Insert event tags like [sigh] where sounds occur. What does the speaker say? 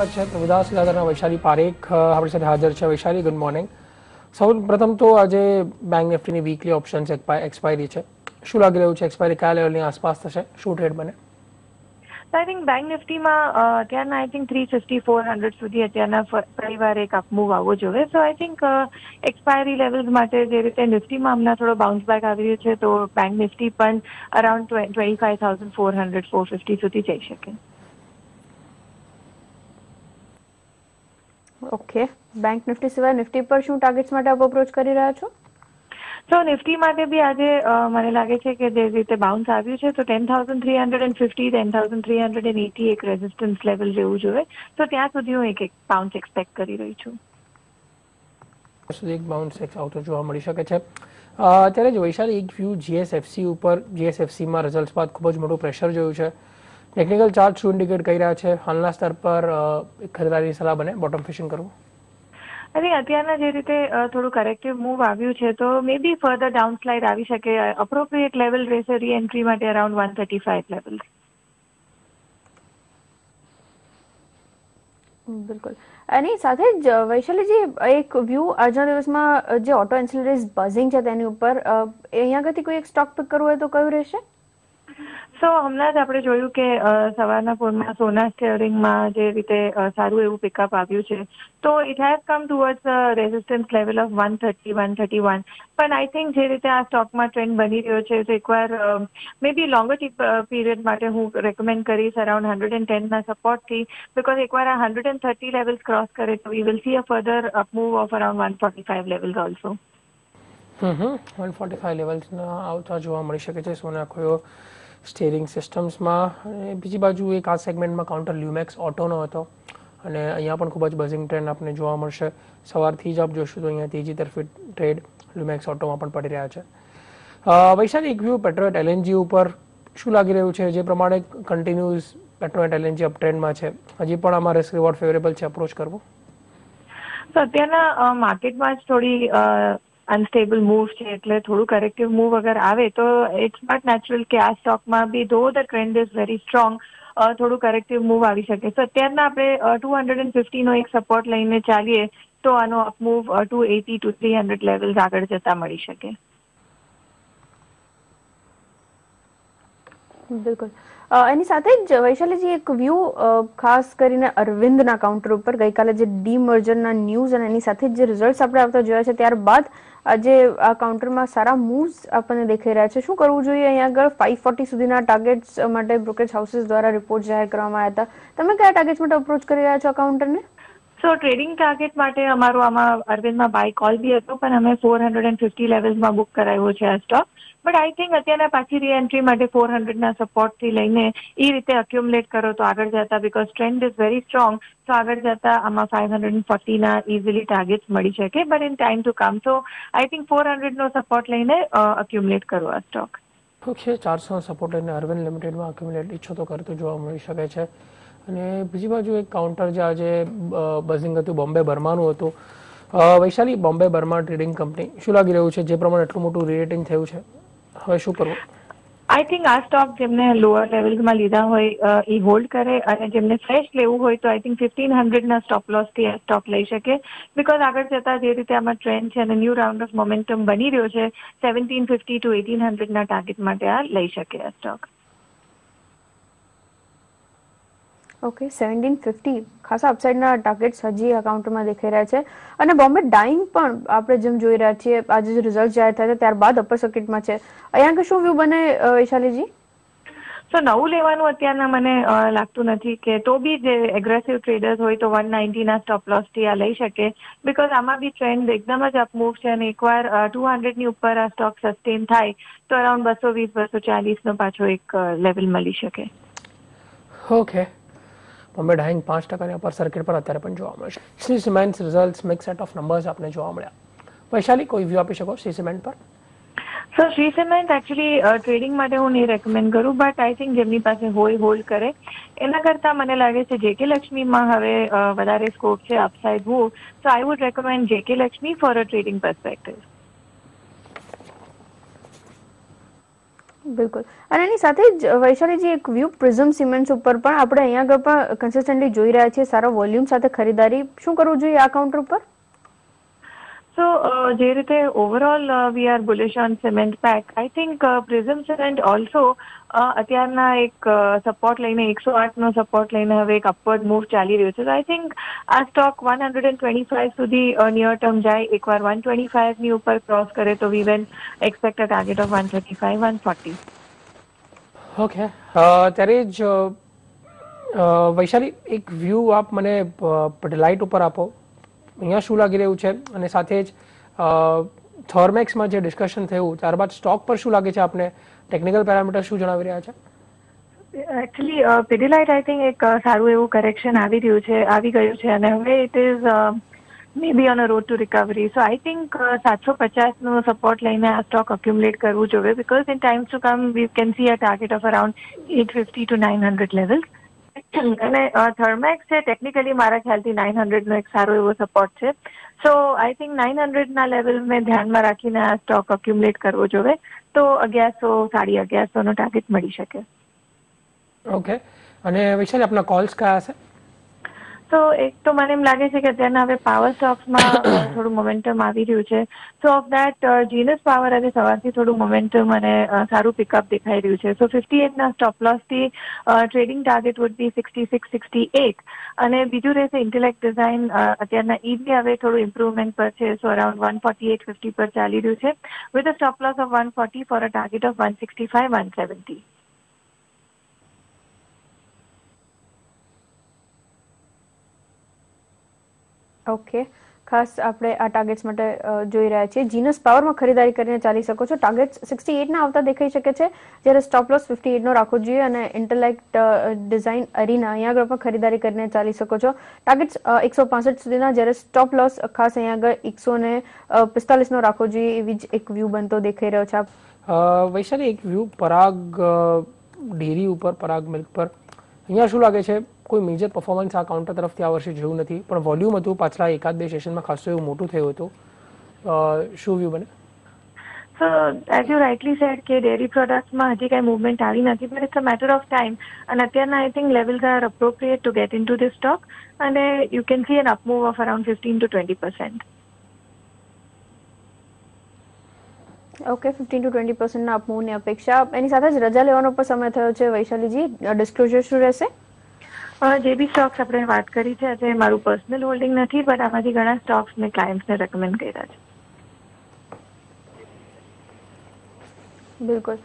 છે. પ્રભુદાસ દાદાના વૈશાલી પારેખ આપણી સાથે હાજર છે. વૈશાલી ગુડ મોર્નિંગ સૌ પ્રથમ તો આજે બેંક નિફ્ટીની વીકલી ઓપ્શન્સ એક્સપાયરી છે. શું લાગી રહ્યું છે? એક્સપાયરી કયા લેવલની આસપાસ થશે? શું ટ્રેડ બને? તો આઈ થિંક બેંક નિફ્ટીમાં અત્યારના I think three fifty four hundred સુધી અત્યારના પરિવાર એક અપમૂવ આવવો જોઈએ. So I think expiry levels માટે જે રીતે નિફ્ટીમાં હમણાં થોડો બાઉન્સ બેક આવી રહ્યો છે, તો બેંક નિફ્ટી પણ around twenty five thousand four hundred four fifty સુધી જઈ શકે. ઓકે બેંક નિફ્ટી સિવાય નિફ્ટી પર શું ટાર્ગેટ્સ માટે આપ અપ્રોચ કરી રહ્યા છો? તો નિફ્ટી માટે બી આજે મને લાગે છે કે જે રીતે બાઉન્સ આવ્યું છે તો ten thousand three hundred and fifty ten thousand three hundred and eighty એક રેઝિસ્ટન્સ લેવલ જેવું જોઈએ તો ત્યાં સુધી હું એક એક બાઉન્સ એક્સપેક્ટ કરી રહી છું. સુધી એક બાઉન્સ એક આવતો જોવા મળી શકે છે. અ, અત્યારે જ વૈશાલી એક વ્યૂ જીએસએફસી ઉપર જીએસએફસીમાં રિઝલ્ટ બાદ ખૂબ જ મોટું પ્રેશર જોયું છે. ટેકનિકલ ચાર્ટ શું ઇન્ડિકેટ કરી રહ્યા છે હાલના સ્તર પર ખરીદારી સલાહ બને બોટમ ફિશિંગ કરવું અરે અત્યારના જે રીતે થોડું કરેક્ટિવ મૂવ આવ્યું છે તો may be further down slide આવી શકે. અપ્રોપ્રિએટ લેવલ રહેશે રી એન્ટ્રી માટે around one thirty five level બિલકુલ. એની સાથે જ વૈશાલીજી એક વ્યૂ આજના દિવસમાં જે ઓટો એન્સિલરીઝ બઝિંગ છે તેની ઉપર અહીંયા આગળથી કોઈ એક સ્ટોક પિક કરવું હોય તો કયું રહેશે? સો હમણાં જ આપણે જોયું કે સવારના પોરમાં સોના સ્ટેરિંગમાં જે રીતે સારું એવું પિકઅપ આવ્યું છે. તો it has come towards resistance level of one thirty one thirty one પણ આઈ થિંક જે રીતે આ સ્ટોકમાં ટ્રેન્ડ બની રહ્યો છે, તો એકવાર મે બી લોંગર પીરિયડ માટે હું રેકમેન્ડ કરીશ અરાઉન્ડ હંડ્રેડ એન્ડ ટેનના સપોર્ટથી બિકોઝ એકવાર આ hundred and thirty levels cross કરે, તો we will see a further upmove of around one forty five levels also hmm one forty five લેવલ્સના આવતા જોવા મળી શકે છે સોના ખોયો સ્ટેરિંગ સિસ્ટમ્સમાં બીજી બાજુ એક આ સેગમેન્ટમાં કાઉન્ટર લ્યુમેક્સ ઓટોનો હતો. અને અહીંયા પણ ખૂબ જ બઝિંગ ટ્રેન્ડ આપને જોવા મળશે. સવારથી જ આપ જોશો તો અહીંયા ત્રીજી તરફી ટ્રેડ લ્યુમેક્સ ઓટોમાં પણ પડી રહ્યા છે. વૈશાલી, એક વ્યૂ પેટ્રોએટ એલએનજી ઉપર શું લાગી રહ્યું છે? જે પ્રમાણે કન્ટિન્યુઅસ પેટ્રોએટ એલએનજી અપ ટ્રેન્ડમાં છે. હજી પણ આમાં રિસ્ક રિવોર્ડ ફેવરેબલ છે. અપ્રોચ કરવો. અત્યારના માર્કેટમાં જ થોડી અનસ્ટેબલ મૂવ છે એટલે થોડું કરેક્ટિવ મૂવ અગર આવે તો ઇટ્સ નોટ નેચરલ કે આ સ્ટોકમાં બી ધો the trend is very strong થોડું કરેક્ટિવ મૂવ આવી શકે. તો અત્યારના આપણે ટુ હંડ્રેડ એન્ડ ફિફ્ટીનો એક સપોર્ટ લઈને ચાલીએ તો આનો upmove to eighty two three hundred levels આગળ જતા મળી શકે. બિલકુલ. એની સાથે જ વૈશાલીજી એક વ્યૂ ખાસ કરીને અરવિંદના કાઉન્ટર ઉપર ગઈકાલે જે ડીમર્જરના ન્યૂઝ અને એની સાથે જે રિઝલ્ટ આપણે આવતા જોયા છે, ત્યારબાદ આજે આ કાઉન્ટરમાં સારા મૂવ્સ આપણને દેખાઈ રહ્યા છે. શું કરવું જોઈએ? અહીંયા આગળ ફાઈવ ફોર્ટી સુધીના ટાર્ગેટ્સ માટે બ્રોકેજ હાઉસીસ દ્વારા રિપોર્ટ જાહેર કરવામાં આવ્યા હતા. તમે કયા ટાર્ગેટ્સ માટે અપ્રોચ કરી રહ્યા છો આ કાઉન્ટરને? સો ટ્રેડિંગ ટાર્ગેટ માટે અમારો આમાં અરવિંદમાં બાય કોલ બી હતો, પણ અમે ફોર હંડ્રેડ એન્ડ ફિફ્ટી લેવલ્સમાં બુક કરાવ્યો છે આ સ્ટોક બટ આઈ થિંક અત્યારના પાછી રીએન્ટ્રી માટે ફોર હંડ્રેડના સપોર્ટથી લઈને એ રીતે અક્યુમુલેટ કરો તો આગળ જતા because trend is very strong તો આગળ જતા આમાં ફાઇવ હંડ્રેડ એન્ડ ફોર્ટીના ઇઝીલી ટાર્ગેટ્સ મળી શકે. But in time to come તો આઈ થિંક ફોર હંડ્રેડનો સપોર્ટ લઈને અક્યુમુલેટ કરો આ સ્ટોક ઓકે ચારસો સપોર્ટ લઈને અરવિંદ લિમિટેડમાં અક્યુમ્યુલેટ ઈચ્છો તો કરતું જોવા મળી શકે છે. અને બીજી બાજુ એક કાઉન્ટર જે આજે બઝિંગ હતું બોમ્બે બર્માનું હતું. Vaishali Bombay Burmah trading company શું લાગી રહ્યું છે, જે પ્રમાણે એટલું મોટું રિરેટિંગ થયું છે? હવે શું કરવું? આઈ થિંક આ સ્ટોક જેમને લોઅર લેવલમાં લીધા હોય એ હોલ્ડ કરે અને જેમને ફ્રેશ લેવું હોય તો આઈ થિંક ફિફ્ટીન હંડ્રેડના સ્ટોપ લોસથી આ સ્ટોક લઈ શકે. બિકોઝ આગળ જતાં જે રીતે આમાં ટ્રેન્ડ છે અને ન્યૂ રાઉન્ડ ઓફ મોમેન્ટમ બની રહ્યો છે સેવન્ટીન ફિફ્ટી ટુ એટીન હંડ્રેડના ટાર્ગેટ માટે આ લઈ શકે આ સ્ટોક ઓકે સેવન્ટીન ફિફ્ટી ખાસા અપસાઇડના ટાર્ગેટ્સ હજી અકાઉન્ટમાં દેખાઈ રહ્યા છે. અને બોમ્બે ડાઇંગ પણ આપણે જેમ જોઈ રહ્યા છીએ આજે જે રિઝલ્ટ જાહેર થયા છે ત્યારબાદ અપર સર્કિટમાં છે. અહીંયા કે શું વ્યૂ બને વૈશાલીજી? સો નવું લેવાનું અત્યારના મને લાગતું નથી કે તો બી જે એગ્રેસિવ ટ્રેડર્સ હોય તો વન નાઇન્ટીના સ્ટોપ લોસથી આ લઈ શકે. બિકોઝ આમાં બી ટ્રેન્ડ એકદમ જ અપમૂવ છે અને એકવાર ટુ હંડ્રેડની ઉપર આ સ્ટોક સસ્ટેન થાય તો અરાઉન્ડ બસો વીસ બસો ચાલીસનો પાછો એક લેવલ મળી શકે. ઓકે બોમ્બે ડાઇંગ પાંચ ટકાની અપર સર્કિટ પર અત્યારે પણ જોવા મળશે. Shree cements result mix set of numbers આપને જોવા મળ્યા. વૈશાલી, કોઈ વ્યૂ આપી શકો શ્રી સિમેન્ટ પર? So Shree cement actually trading માટે હું નહીં રેકમેન્ડ કરું બટ આઈ થિંક જેમની પાસે હોય હોલ્ડ કરે. એના કરતાં મને લાગે છે જેકે લક્ષ્મીમાં હવે વધારે સ્કોપ છે અપસાઇડ મૂવ તો I would recommend JK Lakshmi for a trading perspective બિલકુલ. અને એની સાથે જ વૈશાલીજી એક વ્યૂ પ્રિઝમ સિમેન્ટ્સ ઉપર પણ આપણે અહીંયા આગળ પણ કન્સિસ્ટન્ટલી જોઈ રહ્યા છીએ. સારા વોલ્યુમ સાથે ખરીદારી. શું કરવું જોઈએ આ કાઉન્ટર ઉપર? સો જે રીતે overall we are bullish on cement pack I think prism cement also અત્યારના એક સપોર્ટ લઈને, એકસો આઠનો સપોર્ટ લઈને હવે એક અપવર્ડ મૂવ ચાલી રહ્યો છે. આઈ થિંક આ stock one hundred and twenty five સુધી નિયર ટર્મ જાય. એકવાર વન ટ્વેન્ટી ફાઇવની ઉપર ક્રોસ કરે તો we when expect a target of one thirty five one forty okay ત્યારે જ વૈશાલી, એક વ્યૂ આપ મને લાઇટ ઉપર આપો. અહીંયા શું લાગી રહ્યું છે? અને સાથે જ થર્મેક્સમાં જે ડિસ્કશન થયું, ત્યારબાદ સ્ટોક પર શું લાગે છે આપને? ટેકનિકલ પેરામીટર શું જણાવી રહ્યા છે? એકચ્યુઅલી પીડીલાઇટ આઈ થિંક એક સારું એવું કરેક્શન આવી રહ્યું છે, આવી ગયું છે અને હવે it is may be on a road to recovery so I think સાતસો પચાસનો સપોર્ટ લઈને આ સ્ટોક અક્યુમુલેટ કરવું જોઈએ because in times to come we can see a target of around eight fifty to nine hundred levels [coughs] અને થર્મેક્સ છે technically મારા ખ્યાલથી નાઇન હંડ્રેડનો એક સારો એવો સપોર્ટ છે. સો આઈ થિંક નાઇન હંડ્રેડના લેવલ મેં ધ્યાનમાં રાખીને આ સ્ટોક અક્યુમ્યુલેટ કરવો જોઈએ તો અગિયારસો, સાડી અગિયારસોનો ટાર્ગેટ મળી શકે. ઓકે અને વિશાલ, આપના કોલ્સ કયા હશે? તો એક તો મને એમ લાગે છે કે અત્યારના હવે પાવર સ્ટોક્સમાં [coughs] થોડું મોમેન્ટમ આવી રહ્યું છે. So of that Genus Power આજે સવારથી થોડું મોમેન્ટમ અને સારું પિકઅપ દેખાઈ રહ્યું છે. સો ફિફ્ટી એટના stop લોસથી trading target would be sixty six sixty eight અને બીજું રહેશે ઇન્ટેલેક્ટ ડિઝાઇન અત્યારના ઈવી હવે થોડું ઇમ્પ્રુવમેન્ટ પર છે. So around one forty eight fifty પર ચાલી રહ્યું છે. With a stop loss of one forty four a target of one sixty five one seventy okay ખાસ આપણે આ ટાર્ગેટ્સ માટે જોઈ રહ્યા છીએ. જીનસ પાવરમાં ખરીદારી કરીને ચાલી શકો છો. ટાર્ગેટ સિક્સટી એટના આવતા દેખાઈ શકે છે. જ્યારે સ્ટોપ લોસ ફિફ્ટી એટનો રાખવો જોઈએ અને ઇન્ટેલેક્ટ ડિઝાઇન અરીના અહીંયા આગળ પણ ખરીદારી કરીને ચાલી શકો છો. ટાર્ગેટ્સ એકસો પાસઠ સુધીના. જ્યારે સ્ટોપ લોસ ખાસ અહીંયા આગળ એકસો ને પિસ્તાલીસનો રાખવો જોઈએ એવી જ એક વ્યૂ બનતો દેખાઈ રહ્યો છે. વૈશાલી, એક વ્યૂ પરાગ ડેરી ઉપર, પરાગ મિલ્ક પર. અહીંયા શું લાગે છે? કોઈ મેજર પરફોર્મન્સ આ કાઉન્ટર તરફથી આ વર્ષે જોયું નથી. પણ વોલ્યુમ હતું પાછલા એકાદ બે સેશનમાં ખાસું એવું મોટું થયું હતું. શું વ્યૂ બને? સો as રાઇટલી સેડ કે ડેરી પ્રોડક્ટ્સમાં હજી કાંઈ મુવમેન્ટ આવી નથી but it's a matter of time અને અત્યારના I think levels are appropriate to get in to this stock અને you can see an upmove of around fifteen to twenty percent okay fifteen to twenty પર્સન્ટના અપમૂવની અપેક્ષા. એની સાથે જ રજા લેવાનો પણ સમય થયો છે વૈશાલીજી. ડિસ્ક્લોઝર શું રહેશે? જે બી સ્ટોક્સ આપણે વાત કરી છે, આજે મારું પર્સનલ હોલ્ડિંગ નથી બટ આમાંથી ઘણા સ્ટોક્સ મેં ક્લાયન્ટ્સને રેકમેન્ડ કર્યા છે. બિલકુલ.